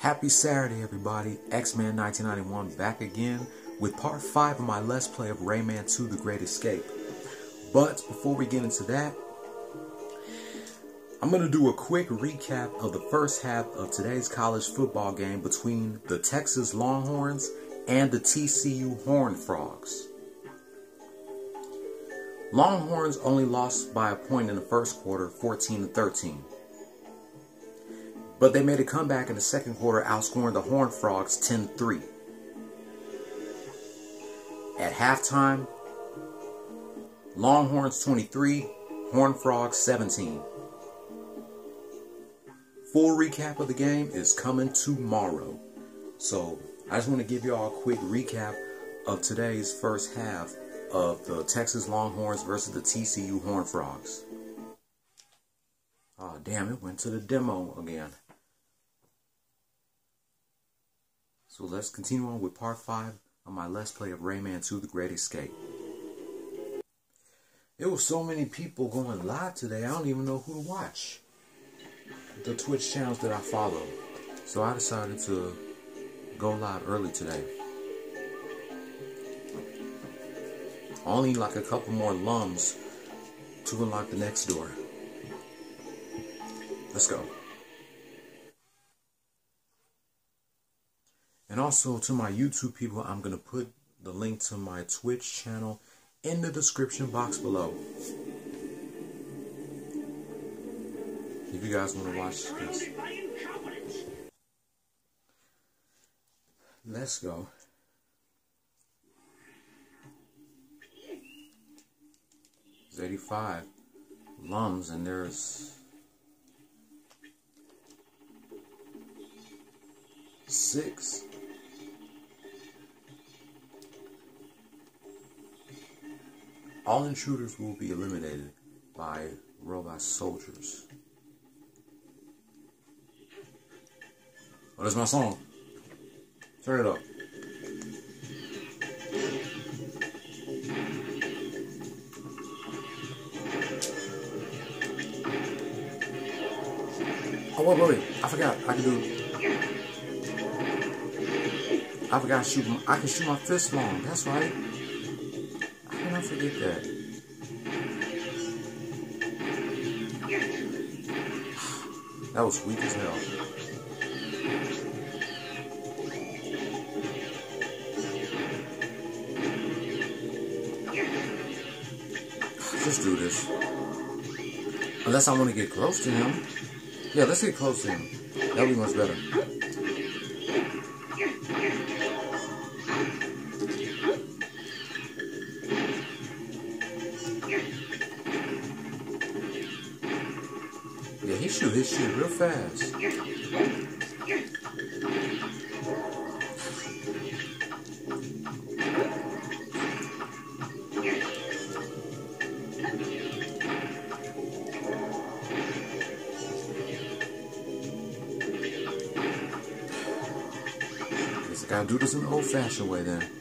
Happy Saturday, everybody. X-Man 1991 back again with part 5 of my Let's Play of Rayman 2 The Great Escape. But before we get into that, I'm going to do a quick recap of the first half of today's college football game between the Texas Longhorns and the TCU Horned Frogs. Longhorns only lost by a point in the first quarter, 14 to 13. But they made a comeback in the second quarter, outscoring the Horned Frogs 10-3. At halftime, Longhorns 23, Horned Frogs 17. Full recap of the game is coming tomorrow. So I just want to give y'all a quick recap of today's first half of the Texas Longhorns versus the TCU Horned Frogs. Oh, damn, it went to the demo again. So let's continue on with part 5 of my Let's Play of Rayman 2 The Great Escape. There was so many people going live today, I don't even know who to watch the Twitch channels that I follow. So I decided to go live early today. Only like a couple more lums to unlock the next door. Let's go. And also to my YouTube people, I'm going to put the link to my Twitch channel in the description box below. if you guys want to watch this. Let's go. There's 85 lums and there's six. All intruders will be eliminated by robot soldiers. Oh, that's my song. Turn it up. Oh, wait, wait, wait. I forgot. I can do... I forgot shoot. I can shoot my fist long. That's right. I forget that? That was weak as hell. Let's do this. Unless I want to get close to him. Yeah, let's get close to him. That'll be much better. Shoot his shit real fast. Gotta do this in the old-fashioned way then.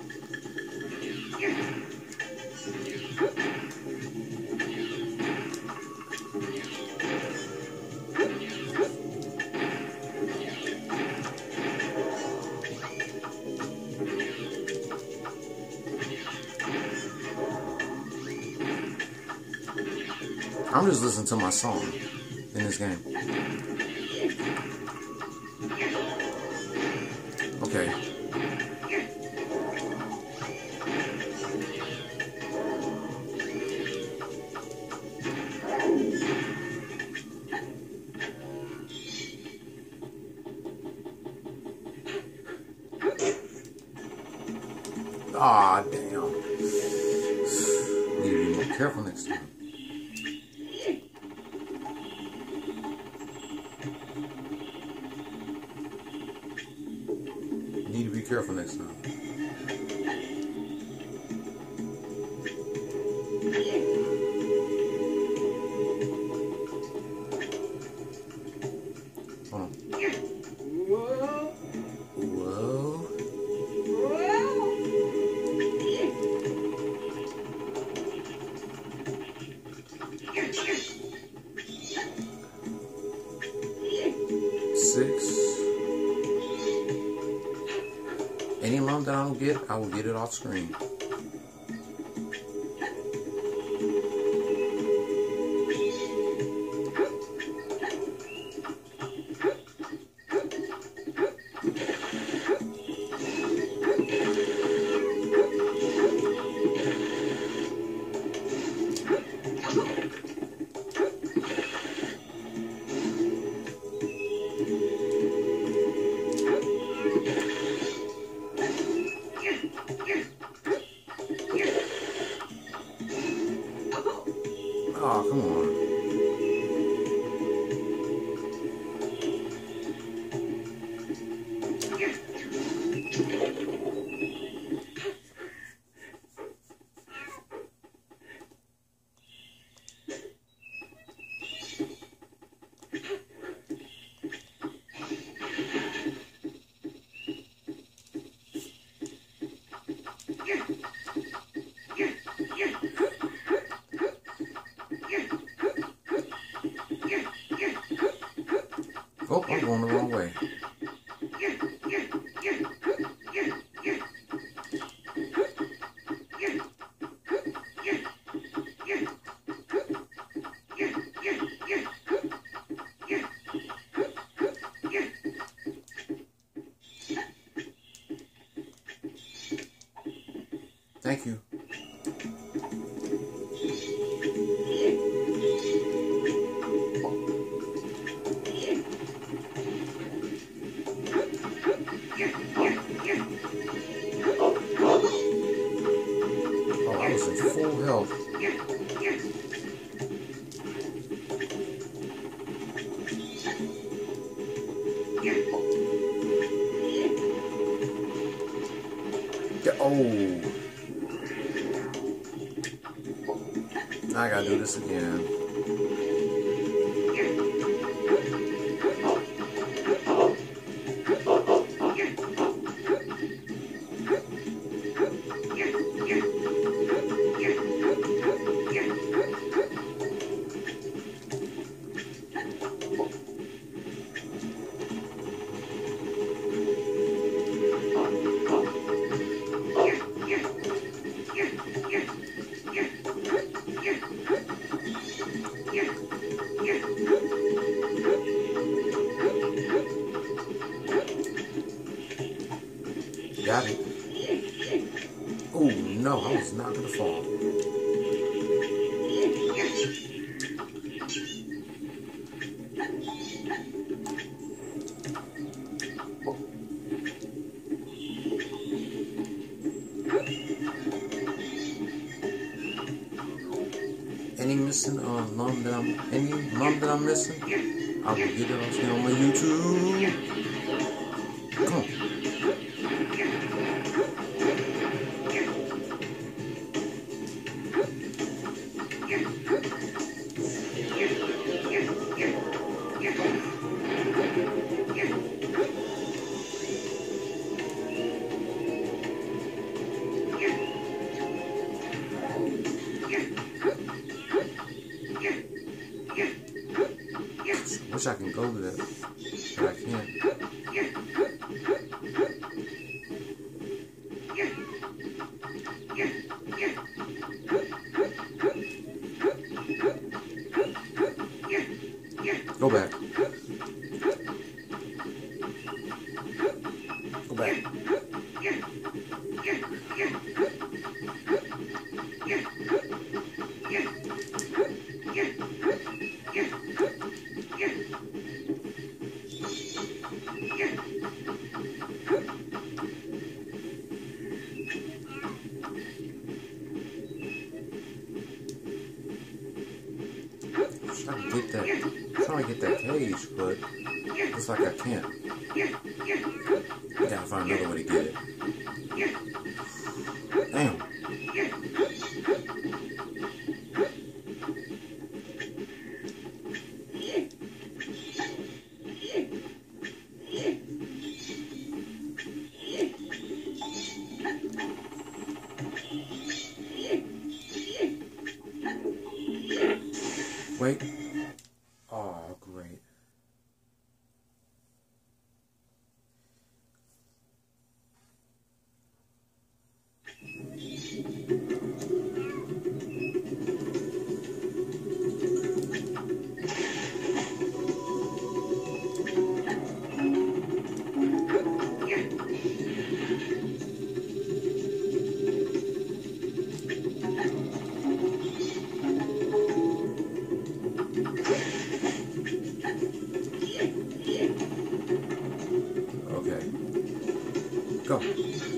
I'm just listening to my song in this game. Okay. Ah, damn. Need to be more careful next time. Careful next time. Get, I will get it off screen. Going the wrong way. Thank you. Oh, I was in full health. No, I was not gonna fall. Any missing uh, lum that I'm any lum that I'm missing, I will get it on on my YouTube. Wish I can go to that, but I can't. Go back. Trying to get that, trying to get that cage, but looks like I can't. I gotta find another way to get it. Go.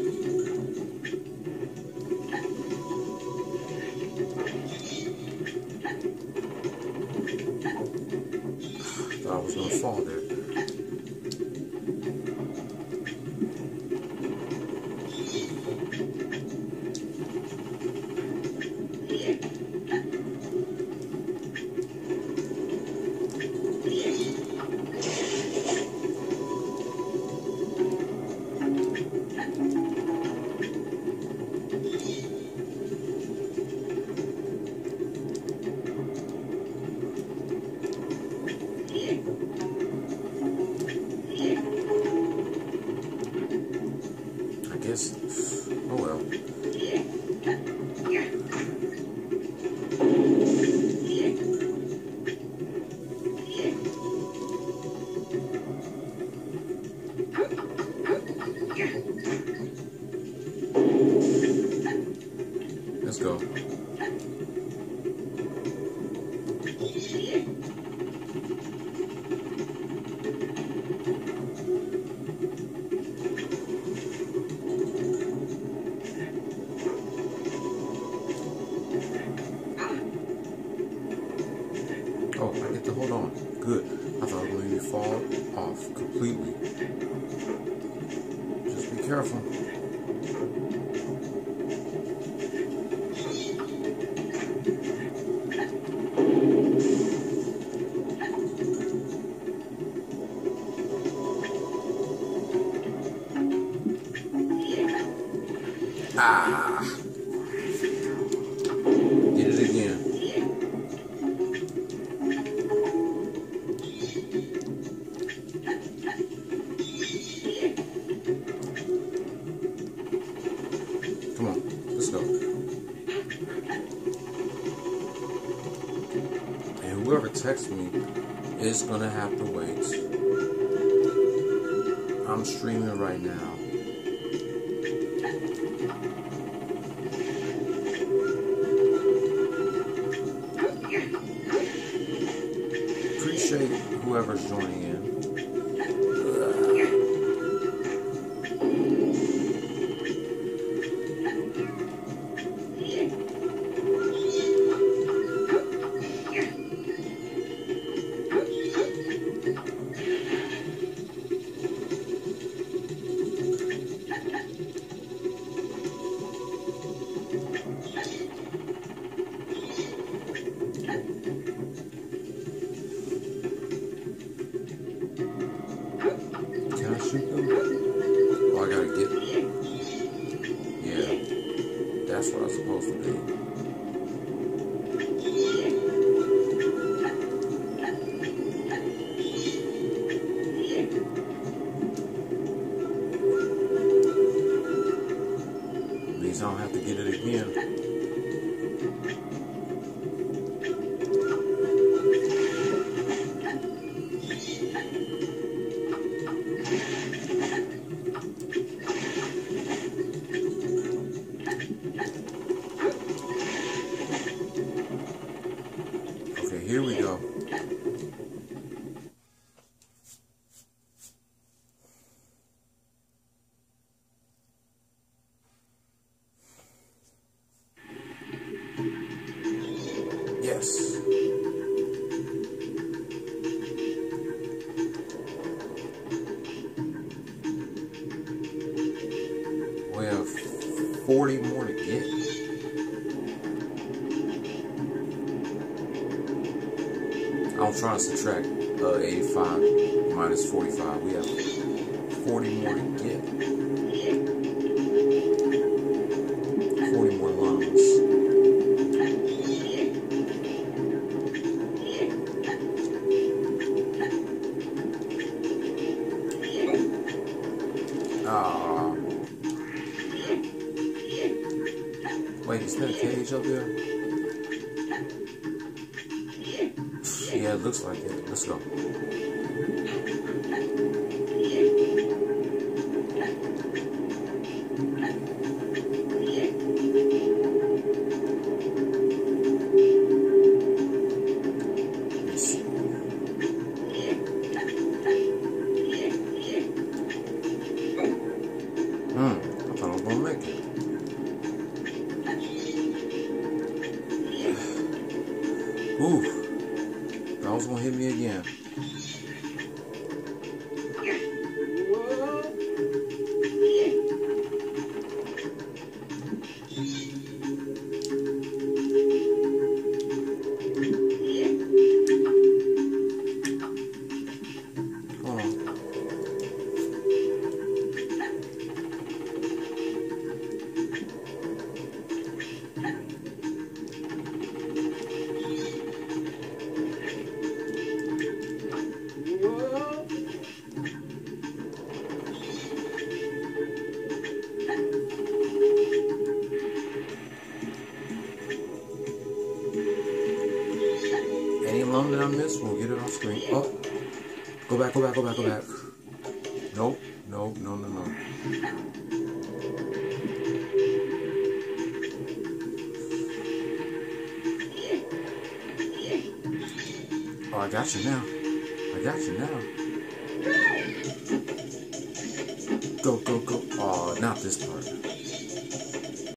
go. Did it again. Come on, let's go. And whoever texts me is gonna have to wait. I'm streaming right now. for joining in. trying to subtract uh, 85 minus 45. We have 40 more to get. Lum that I missed, we'll get it off screen. Oh, go back, go back, go back, go back. Nope, nope, no, no, no. Oh, I got you now. I got you now. Go, go, go. Oh, not this part.